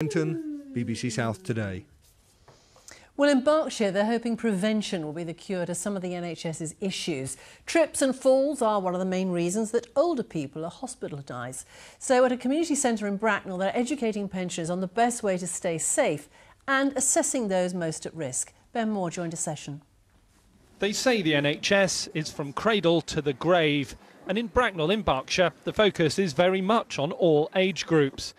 BBC South Today. Well, in Berkshire, they're hoping prevention will be the cure to some of the NHS's issues. Trips and falls are one of the main reasons that older people are hospitalised. So, at a community centre in Bracknell, they're educating pensioners on the best way to stay safe and assessing those most at risk. Ben Moore joined a session. They say the NHS is from cradle to the grave. And in Bracknell, in Berkshire, the focus is very much on all age groups.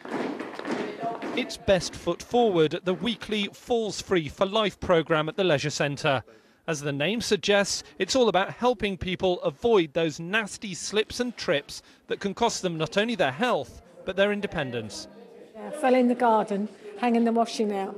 It's best foot forward at the weekly Falls Free for Life programme at the Leisure Centre. As the name suggests, it's all about helping people avoid those nasty slips and trips that can cost them not only their health, but their independence. Yeah, I fell in the garden, hanging the washing out.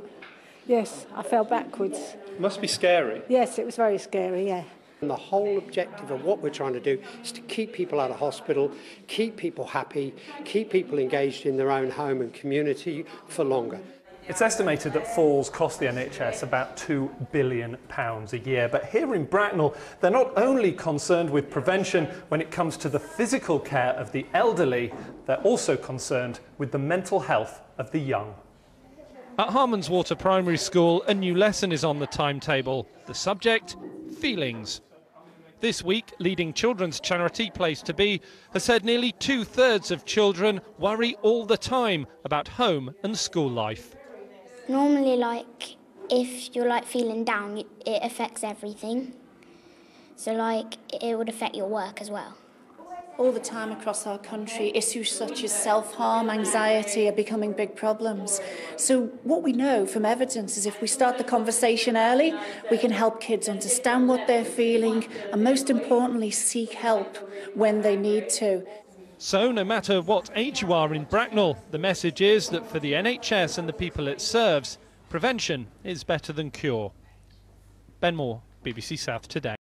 Yes, I fell backwards. Must be scary. Yes, it was very scary, yeah. And the whole objective of what we're trying to do is to keep people out of hospital, keep people happy, keep people engaged in their own home and community for longer. It's estimated that falls cost the NHS about £2 billion a year. But here in Bracknell, they're not only concerned with prevention when it comes to the physical care of the elderly, they're also concerned with the mental health of the young. At Harmans Water Primary School, a new lesson is on the timetable. The subject, feelings. This week, leading children's charity Place to Be has said nearly two thirds of children worry all the time about home and school life. Normally, like, if you're like feeling down, it affects everything. So, like, it would affect your work as well all the time across our country, issues such as self harm, anxiety are becoming big problems. So, what we know from evidence is if we start the conversation early, we can help kids understand what they're feeling and, most importantly, seek help when they need to. So, no matter what age you are in Bracknell, the message is that for the NHS and the people it serves, prevention is better than cure. Ben Moore, BBC South Today.